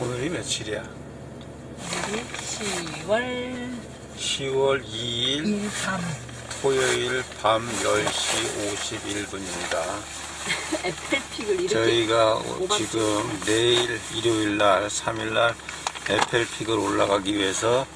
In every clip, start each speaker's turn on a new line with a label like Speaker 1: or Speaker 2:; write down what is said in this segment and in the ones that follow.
Speaker 1: 오늘이 며칠이야?
Speaker 2: 오늘이 10월
Speaker 1: 10월 2일
Speaker 2: 2일 밤
Speaker 1: 토요일 밤 10시 51분입니다.
Speaker 2: 에펠픽을 이렇게
Speaker 1: 저희가 지금 내일 일요일 날 3일 날 에펠픽을 올라가기 위해서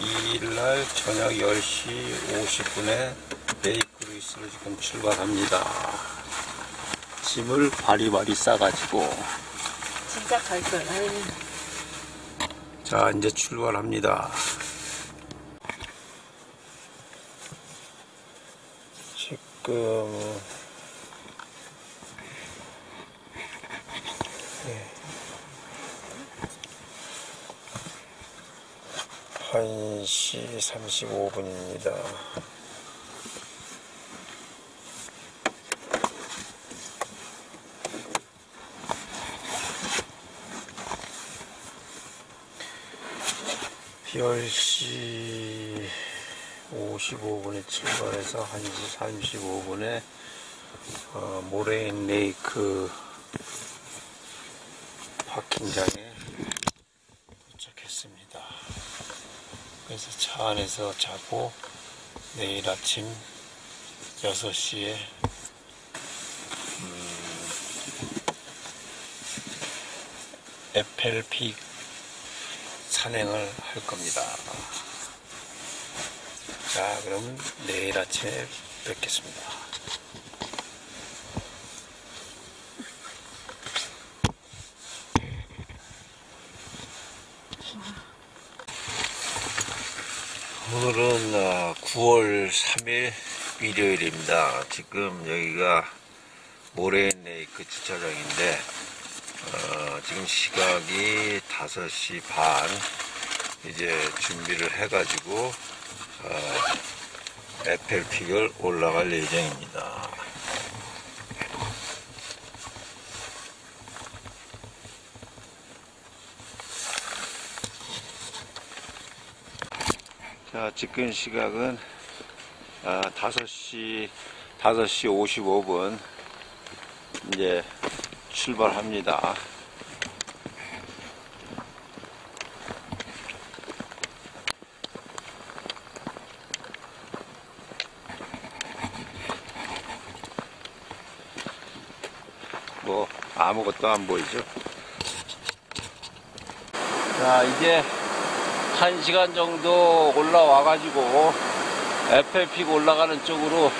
Speaker 1: 2일 날 저녁 10시 50분에 베이크루이스로 지금 출발합니다. 짐을 바리바리 싸가지고
Speaker 2: 진짜 갈걸
Speaker 1: 자 이제 출발합니다. 지금 네. 1시 35분입니다. 열시 55분에 출발해서 1시 35분에 어, 모레인 레이크 파킹장에 도착했습니다. 그래서 차 안에서 자고 내일 아침 6시에 음, 에펠픽 산행을 할 겁니다. 자, 그러면 내일 아침에 뵙겠습니다. 오늘은 9월 3일 일요일입니다. 지금 여기가 모레인 레이크 주차장인데 어, 지금 시각이 5시 반 이제 준비를 해가지고 어, 에펠픽을 올라갈 예정입니다. 자, 지금 시각은 아, 5시 5시 55분 이제 출발합니다. 뭐 아무것도 안 보이죠. 자 이제 한 시간 정도 올라와 가지고 에펠픽 올라가는 쪽으로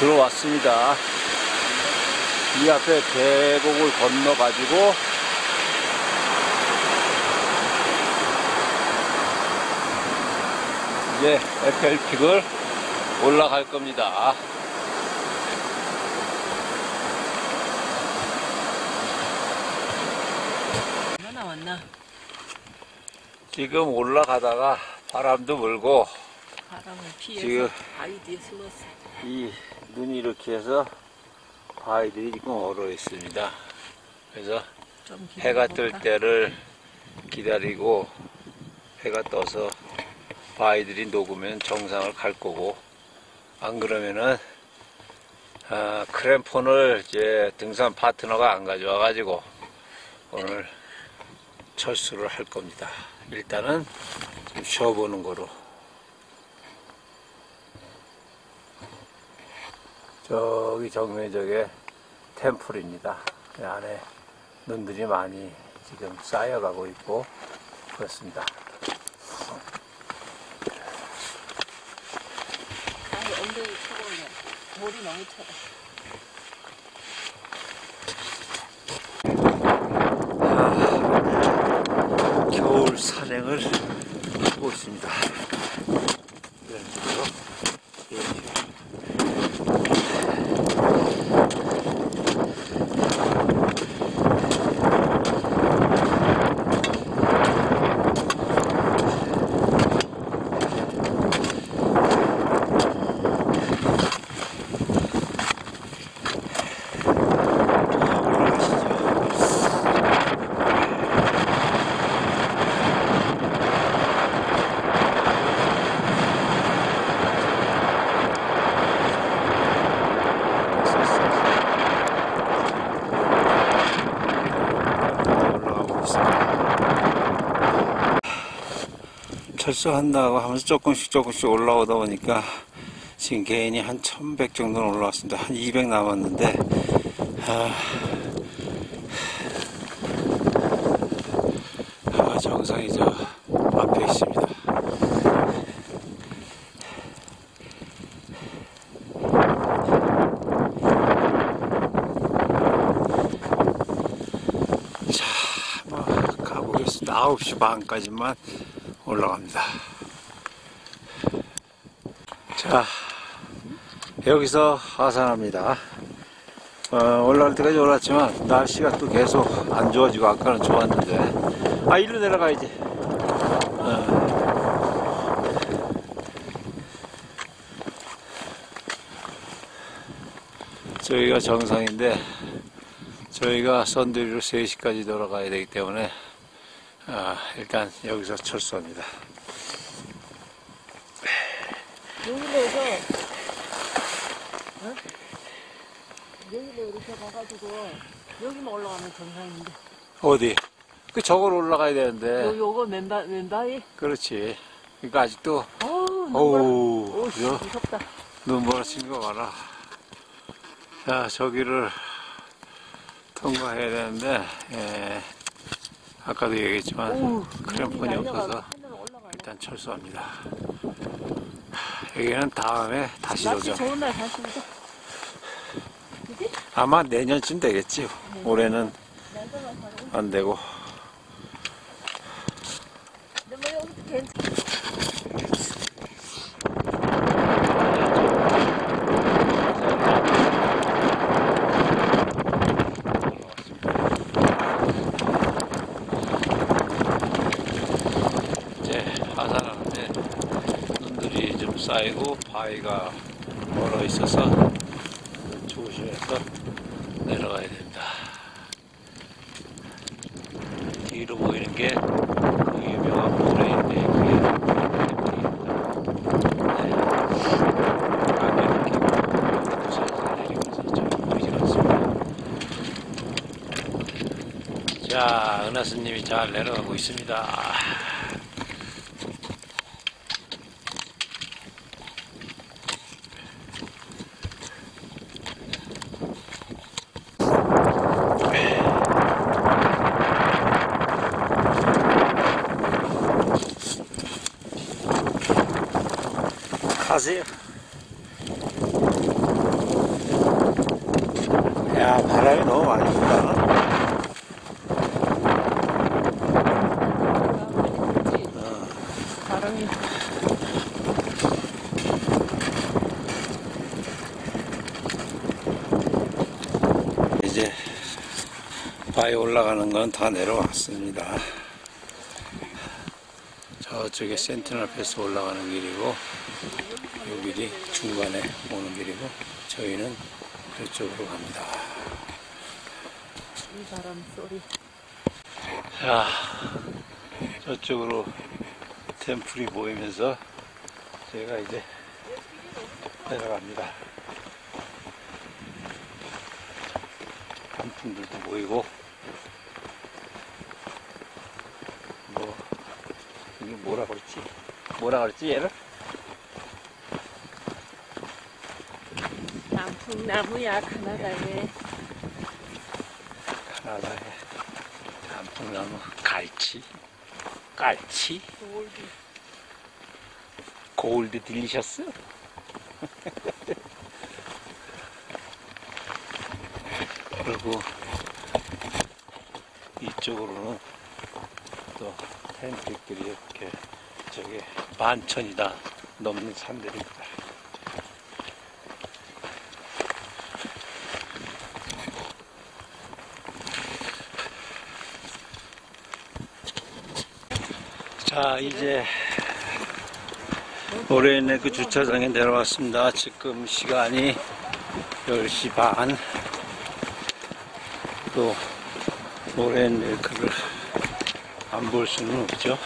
Speaker 1: 들어왔습니다. 이 앞에 계곡을 건너 가지고 이제 에펠 픽을 올라갈 겁니다.
Speaker 2: 왔나
Speaker 1: 지금 올라가다가 바람도 불고
Speaker 2: 바람을 피해서
Speaker 1: 지금-
Speaker 2: 바위 뒤에 숨었어
Speaker 1: 이 눈이 이렇게 해서 바위들이 지금 얼어 있습니다. 그래서
Speaker 2: 좀
Speaker 1: 해가 뜰? 때를 기다리고 해가 떠서 바위들이 녹으면 정상을 갈 거고 안 그러면은 아, 크램폰을 이제 등산 파트너가 안 가져와 가지고 오늘 철수를 할 겁니다. 일단은 좀 쉬어보는 거로 저기 정면적에 템플입니다. 그 안에 눈들이 많이 지금 쌓여가고 있고 그렇습니다.
Speaker 2: 아니 엉덩이 차가우네 물이 너무 차가
Speaker 1: 겨 산행을 하고 있습니다. 이런 식으로 이런 식으로. 올라가시죠. 철수한다고 하면서 조금씩 조금씩 올라오다 보니까 지금 개인이 한 1100 정도는 올라왔습니다. 한 200 남았는데, 아, 아, 정상이 저 앞에 있습니다. 자, 뭐, 가보겠습니다. 9시 반까지만 올라갑니다. 자, 여기서 하산합니다. 어, 올라갈 때까지 올랐지만, 날씨가 또 계속 안 좋아지고, 아까는 좋았는데. 아, 일로 내려가야지. 어. 저희가 정상인데, 저희가 선두리로 3시까지 돌아가야 되기 때문에 아, 일단 여기서 철수합니다.
Speaker 2: 여기로 해서 어? 여기로 이렇게 가가지고 여기만 올라가면 정상인데
Speaker 1: 어디? 그 저걸 올라가야 되는데
Speaker 2: 요, 요거 맨바, 맨바위
Speaker 1: 그렇지. 그러니까 아직도
Speaker 2: 어우 눈보라 무섭다
Speaker 1: 눈보라 치는 거 봐라. 자 저기를 통과해야 되는데 예, 아까도 얘기했지만 크램폰이 없어서 일단 철수합니다. 여기는 다음에 다시 도전. 아마 내년쯤 되겠지. 올해는
Speaker 2: 바로
Speaker 1: 안 되고.
Speaker 2: 근데 뭐 여기 괜찮
Speaker 1: 이제 하산하는데 눈들이 좀 쌓이고 바위가 멀어 있어서 조심해서 내려가야 됩니다. 뒤로 보이는 게 그 유명한 모래인데. 자, 은하스님이 잘 내려가고 있습니다. 가세요. 야, 바람이 너무 많이 분다.
Speaker 2: 바람이
Speaker 1: 이제 바위 올라가는 건 다 내려왔습니다. 저쪽에 센티널 패스 올라가는 길이고, 중간에 오는 길이고, 저희는 그쪽으로 갑니다.
Speaker 2: 이 바람 소리
Speaker 1: 자, 저쪽으로 템플이 보이면서 제가 이제 내려갑니다. 단풍들도 보이고, 뭐, 이게 뭐라 그랬지? 뭐라 그랬지, 얘를?
Speaker 2: 단풍나무야 카나다에
Speaker 1: 카나다의 단풍나무 갈치? 깔치?
Speaker 2: 골드
Speaker 1: 골드 딜리셔스? 그리고 이쪽으로는 또 텐트들이 이렇게 저게 만천이다 넘는 산들입니다. 자 이제 올해는 그 주차장에 내려왔습니다. 지금 시간이 10시 반. 또 모래네크를 안 볼 수는 없죠.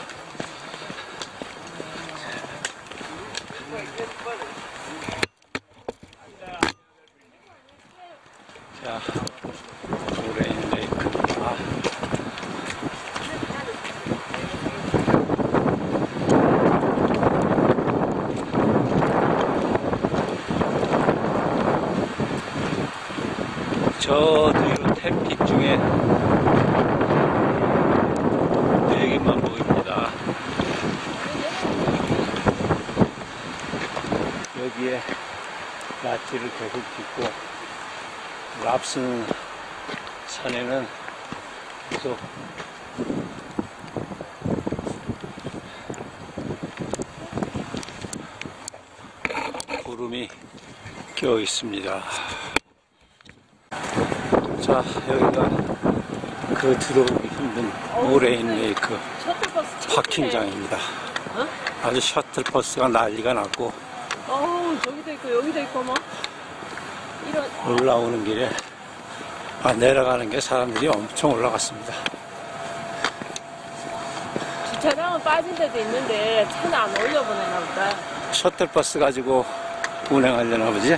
Speaker 1: 자, 모래네크가 햇빛 중에 네 개만 보입니다. 여기에 낫지를 계속 짓고 랍슨 산에는 계속 구름이 껴 있습니다. 자, 여기가 그 들어오기 힘든 Moraine Lake
Speaker 2: 셔틀버스 참
Speaker 1: parking장입니다.
Speaker 2: 어?
Speaker 1: 아주 셔틀버스가 난리가 났고
Speaker 2: 어우 저기도 있고 여기도 있고 뭐 이런
Speaker 1: 올라오는 길에 아, 내려가는 게 사람들이 엄청 올라갔습니다.
Speaker 2: 주차장은 빠진 데도 있는데 차는 안 올려보내나 보다
Speaker 1: 셔틀버스 가지고 운행하려나 보지?